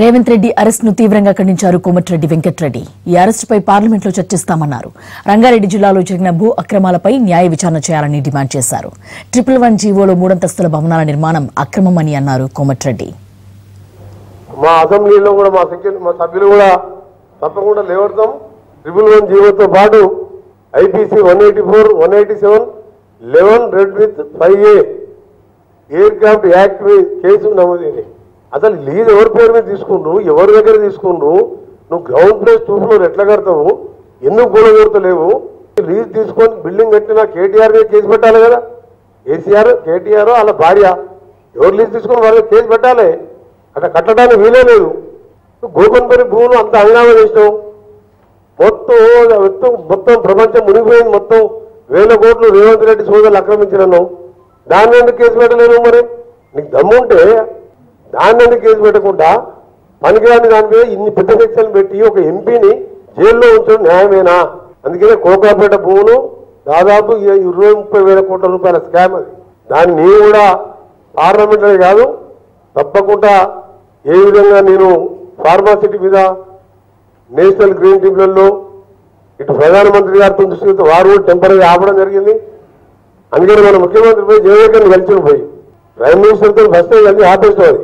రేవంత్ రెడ్డి అరెస్ట్ను తీవ్రంగా ఖండించారు కోమటిరెడ్డి వెంకట్రెడ్డి. ఈ అరెస్టుపై పార్లమెంట్లో చర్చిస్తామన్నారు. రంగారెడ్డి జిల్లాలో జరిగిన భూ అక్రమాలపై న్యాయ విచారణ చేయాలని డిమాండ్ చేశారు. ట్రిపుల్ వన్ జీవోలో మూడంతస్తుల భవనాల నిర్మాణం అక్రమమని అన్నారు కోమటిరెడ్డి. మా అసెంబ్లీలో కూడా మా సెక్యూరి మా సభ్యులు కూడా తప్పకుండా లేవడతాం. ట్రిపుల్ వన్ జీవోతో పాటు IPC one eighty four one eighty seven eleven read with five A air craft act case నమోదైంది అసలు లీజ్ ఎవరి పేరు మీద తీసుకుండ్రు? ఎవరి దగ్గర తీసుకుండ్రు? నువ్వు గ్రౌండ్ ప్లేస్ టూ ఎట్లా కడతావు? ఎందుకు కూడగొడతలేవు లీజ్ తీసుకొని బిల్డింగ్ కట్టినా కేటీఆర్ మీద కేసు పెట్టాలి కదా. కేసీఆర్ కేటీఆర్ వాళ్ళ భార్య. ఎవరు లీజ్ తీసుకొని వాళ్ళ కేసు పెట్టాలి. అక్కడ కట్టడానికి వీలే లేదు. గోపన్పల్లి భూములు అంత అవినామా చేసినావు. మొత్తం మొత్తం మొత్తం ప్రపంచం మునిగిపోయింది మొత్తం. వేల కోట్లు రేవంత్ రెడ్డి సోదరులు ఆక్రమించినాను దాని ఎందుకు కేసు పెట్టలేను మరి? నీకు దమ్ముంటే దాన్ని ఎందుకు కేసు పెట్టకుండా? పనికిరాని దాని మీద ఇన్ని పెద్ద శిక్షలు పెట్టి ఒక ఎంపీని జైల్లో ఉంచడం న్యాయమేనా? అందుకనే కోకాపేట భూములు దాదాపు ఇరవై ముప్పై వేల కోట్ల రూపాయల స్కామ్ అది. దాన్ని నేను కూడా పార్లమెంటరీ కాదు తప్పకుండా ఏ విధంగా నేను ఫార్మాసిటీ మీద నేషనల్ గ్రీన్ ట్రిబ్యునల్లో ఇటు ప్రధానమంత్రి గారితో దృష్టితో వారు కూడా టెంపరీ ఆపడం జరిగింది. అందుకని మన ముఖ్యమంత్రి పోయి జయశంకర్ని కలిసి పోయి ప్రైమ్ మినిస్టర్తో ఫస్ట్ కలిసి ఆపేస్తాం అది.